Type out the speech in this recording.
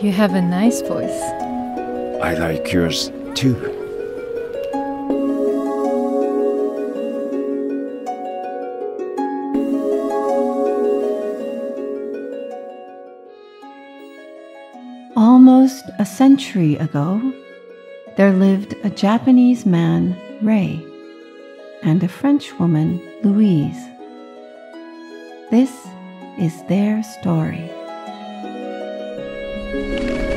You have a nice voice. I like yours too. Almost a century ago, there lived a Japanese man, Ray, and a French woman, Louise. This is their story. Música